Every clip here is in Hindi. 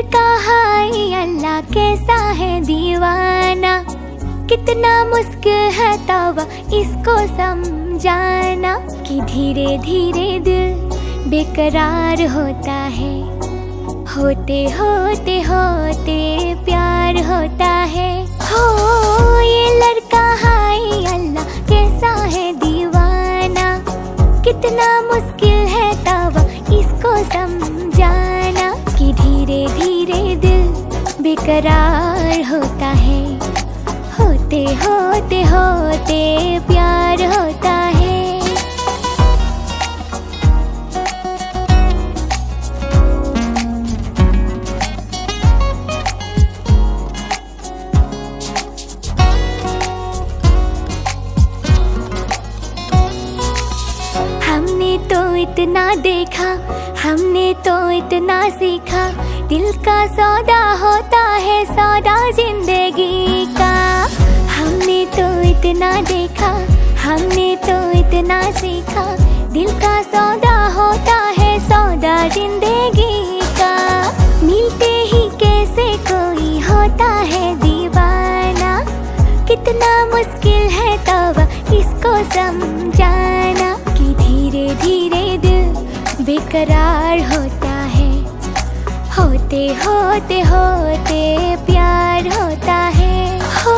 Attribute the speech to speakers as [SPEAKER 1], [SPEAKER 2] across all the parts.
[SPEAKER 1] लड़का हाय अल्लाह कैसा है दीवाना? कितना मुश्किल है तब इसको समझाना कि धीरे धीरे दिल बेकरार होता है। होते होते होते प्यार होता है। हो, ये लड़का, हाय अल्लाह कैसा है दीवाना? कितना मुश्किल है तब इसको समझाना बेकरार होता है। होते होते होते प्यार होता है। हमने तो इतना देखा, हमने तो इतना सीखा। दिल का सौदा होता है सौदा ज़िंदगी का। हमने तो इतना देखा, हमने तो इतना सीखा। दिल का सौदा होता है सौदा ज़िंदगी का। मिलते ही कैसे कोई होता है दीवाना। कितना मुश्किल है तब इसको समझाना कि धीरे धीरे दिल बेकरार होता होते होते होते प्यार होता है। हो,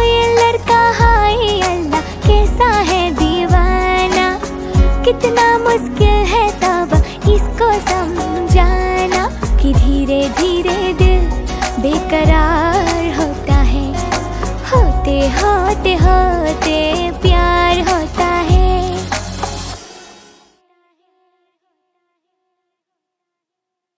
[SPEAKER 1] ये लड़का, हाय, अल्लाह, कैसा है दीवाना? कितना मुश्किल है तब, इसको समझाना कि धीरे धीरे दिल बेकरार होता है। होते होते होते